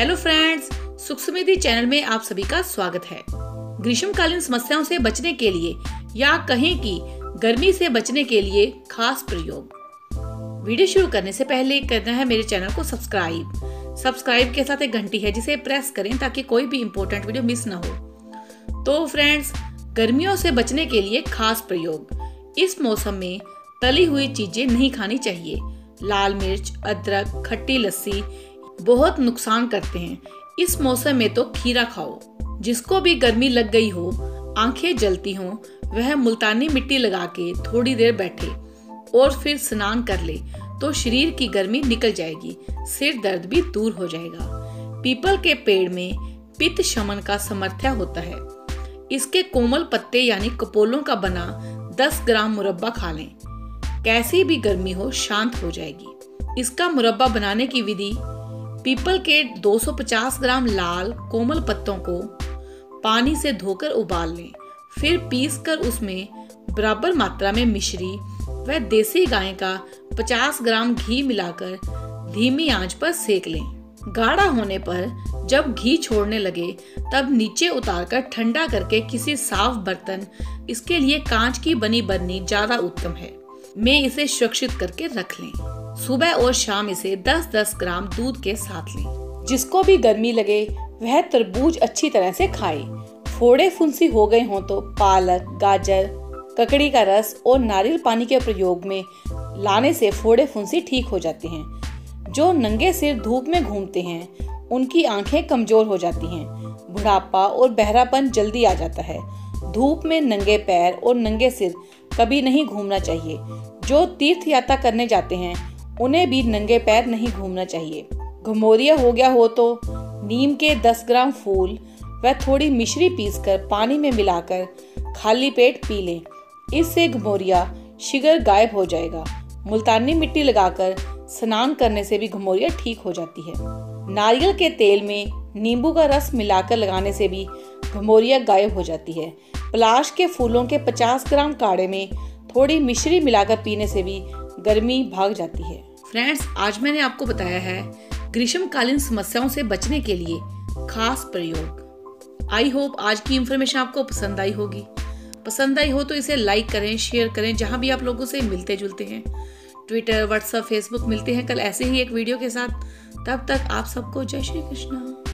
Hello friends सुख समृद्धि channel में आप सभी का स्वागत है। ग्रीष्मकालीन समस्याओं से बचने के लिए या कहें कि गर्मी से बचने के लिए खास प्रयोग। वीडियो शुरू करने से पहले करना है मेरे चैनल को सब्सक्राइब। सब्सक्राइब के साथ एक घंटी है जिसे प्रेस करें ताकि कोई भी इम्पोर्टेंट वीडियो मिस ना हो। तो फ्रेंड्स गर्मियों से बचने के लिए खास प्रयोग। इस मौसम में तली हुई चीज़ें नहीं खानी चाहिए। लाल मिर्च, अदरक, खट्टी लस्सी बहुत नुकसान करते हैं। इस मौसम में तो खीरा खाओ। जिसको भी गर्मी लग गई हो, आँखें जलती हो, वह मुल्तानी मिट्टी लगा के थोड़ी देर बैठे और फिर स्नान कर ले तो शरीर की गर्मी निकल जाएगी, सिर दर्द भी दूर हो जाएगा। पीपल के पेड़ में पित्त शमन का समर्थ्य होता है। इसके कोमल पत्ते यानी कपोलों का बना 10 ग्राम मुरब्बा खा लें। कैसी भी गर्मी हो, शांत हो जाएगी। इसका मुरब्बा बनाने की विधि पीपल के 250 ग्राम लाल कोमल पत्तों को पानी से धोकर उबाल लें। फिर पीस कर उसमें बराबर मात्रा में मिश्री व देसी गाय का 50 ग्राम घी मिलाकर धीमी आँच पर सेक लें। गाढ़ा होने पर जब घी छोड़ने लगे, तब नीचे उतारकर ठंडा करके किसी साफ़ बर्तन, इसके लिए कांच की बनी बरनी ज़्यादा उत्तम है। मैं इसे सुरक्षित करके रख लें। सुबह और शाम इसे 10-10 ग्राम दूध के साथ लें। जिसको भी गर्मी लगे, वह तरबूज अच्छी तरह से खाए। फोड़े फुंसी हो गए हों तो पालक, गाजर, ककड़ी का रस और नारियल पानी के प्रयोग में लाने से फोड़े फुंसी ठीक हो जाते हैं। जो नंगे सिर धूप में घूमते हैं, उनकी आँखें कमज़ोर हो जाती हैं। बुढ़ापा और बहरापन जल्दी आ जाता है। धूप में नंगे पैर और नंगे सिर कभी नहीं घूमना चाहिए। जो तीर्थ यात्रा करने जाते हैं उन्हें भी नंगे पैर नहीं घूमना चाहिए। घमोरिया हो गया हो तो नीम के 10 ग्राम फूल व थोड़ी मिश्री पीसकर पानी में मिलाकर खाली पेट पी लें। इससे घमोरिया शिगर गायब हो जाएगा। मुल्तानी मिट्टी लगाकर स्नान करने से भी घमोरिया ठीक हो जाती है। नारियल के तेल में नींबू का रस मिलाकर लगाने से भी घमोरिया गायब हो जाती है। पलाश के फूलों के 50 ग्राम काढ़े में थोड़ी मिश्री मिलाकर पीने से भी गर्मी भाग जाती है। फ्रेंड्स आज मैंने आपको बताया है ग्रीष्मकालीन समस्याओं से बचने के लिए खास प्रयोग। आई होप आज की इंफॉर्मेशन आपको पसंद आई होगी। पसंद आई हो तो इसे लाइक करें शेयर करें, जहाँ भी आप लोगों से मिलते जुलते हैं। ट्विटर व्हाट्सएप फेसबुक मिलते हैं कल ऐसे ही एक वीडियो के साथ। तब तक आप सबको जय श्री कृष्ण।